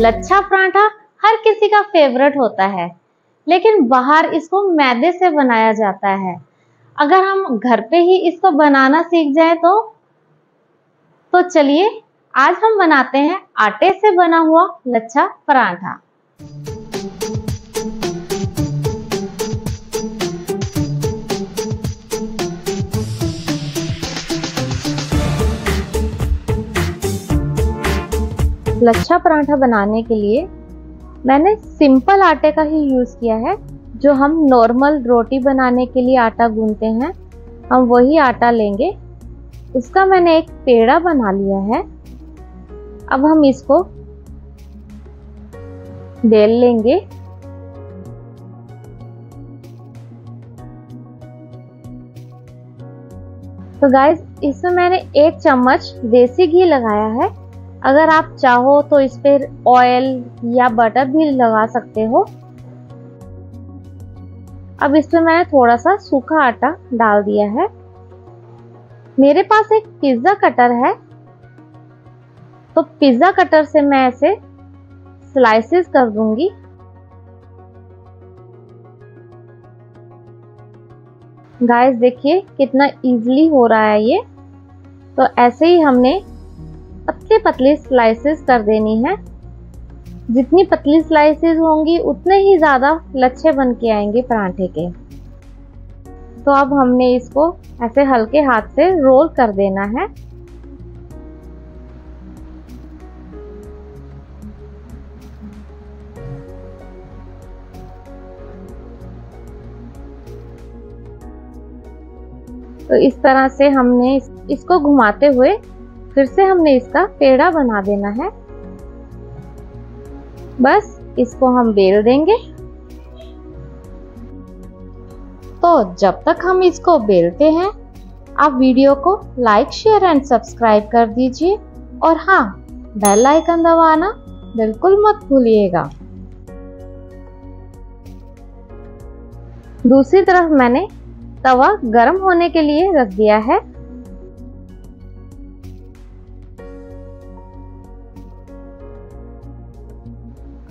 लच्छा पराठा हर किसी का फेवरेट होता है। लेकिन बाहर इसको मैदे से बनाया जाता है। अगर हम घर पे ही इसको बनाना सीख जाए तो तो चलिए, आज हम बनाते हैं आटे से बना हुआ लच्छा पराठा। लच्छा पराठा बनाने के लिए मैंने सिंपल आटे का ही यूज़ किया है, जो हम नॉर्मल रोटी बनाने के लिए आटा गूंदते हैं। हम वही आटा लेंगे। उसका मैंने एक पेड़ा बना लिया है। अब हम इसको बेल लेंगे। तो गाइस इसमें मैंने एक चम्मच देसी घी लगाया है। अगर आप चाहो तो इस पर ऑयल या बटर भी लगा सकते हो। अब इसमें मैंने थोड़ा सा सूखा आटा डाल दिया है। मेरे पास एक पिज़्ज़ा कटर है। तो पिज़्ज़ा कटर से मैं ऐसे स्लाइसेस कर दूँगी। गाइस देखिए कितना इजीली हो रहा है ये। तो ऐसे ही हमने पतले पतले स्लाइसेस कर देनी है, जितनी पतली स्लाइसेस होंगी, उतने ही ज़्यादा लच्छे बन के आएँगे पराठे के। तो अब हमने इसको ऐसे हल्के हाथ से रोल कर देना है। तो इस तरह से हमने इसको घुमाते हुए फिर से हमने इसका पेड़ा बना देना है। बस, इसको हम बेल देंगे। तो जब तक हम इसको बेलते हैं, आप वीडियो को लाइक, शेयर एंड सब्सक्राइब कर दीजिए। और हाँ बेल आइकन दबाना बिल्कुल मत भूलिएगा। दूसरी तरफ़ मैंने तवा गर्म होने के लिए रख दिया है।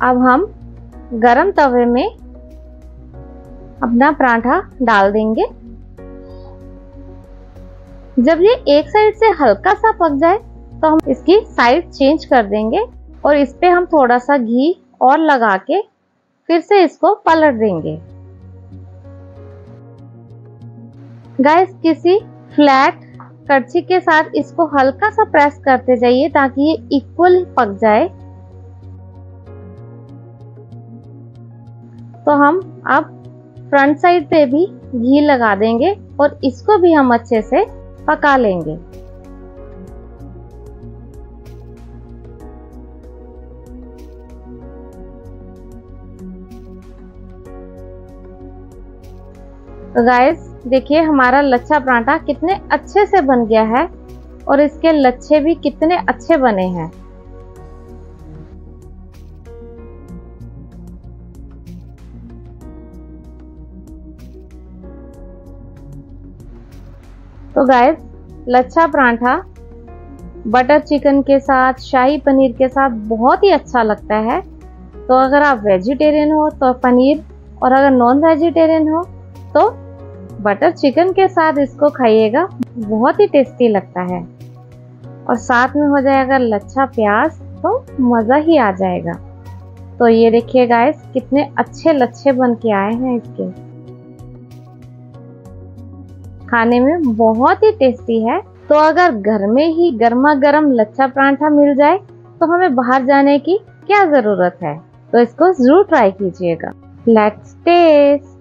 अब हम गरम तवे में अपना पराठा डाल देंगे। जब ये एक साइड से हल्का सा पक जाए तो हम इसकी साइड चेंज कर देंगे और इस पे हम थोड़ा सा घी और लगा के फिर से इसको पलट देंगे। गैस किसी फ्लैट कड़छी के साथ इसको हल्का सा प्रेस करते जाइए ताकि ये इक्वल पक जाए। तो हम अब फ्रंट साइड पे भी घी लगा देंगे और इसको भी हम अच्छे से पका लेंगे। तो गाइस देखिए हमारा लच्छा पराठा कितने अच्छे से बन गया है और इसके लच्छे भी कितने अच्छे बने हैं। तो guys lachha paratha butter chicken के साथ, शाही पनीर के साथ बहुत ही अच्छा लगता है। तो अगर आप वेजिटेरियन हो तो पनीर, और अगर नॉन वेजिटेरियन हो तो बटर चिकन के साथ इसको खाइएगा, बहुत ही टेस्टी लगता है। और साथ में हो जाएगा लच्छा प्याज तो मज़ा ही आ जाएगा। तो ये देखिए गाइस कितने अच्छे लच्छे बन के आए हैं इसके। खाने में बहुत ही टेस्टी है। तो अगर घर में ही गर्मा गर्म लच्छा पराठा मिल जाए तो हमें बाहर जाने की क्या ज़रूरत है? तो इसको ज़रूर ट्राई कीजिएगा। Let's test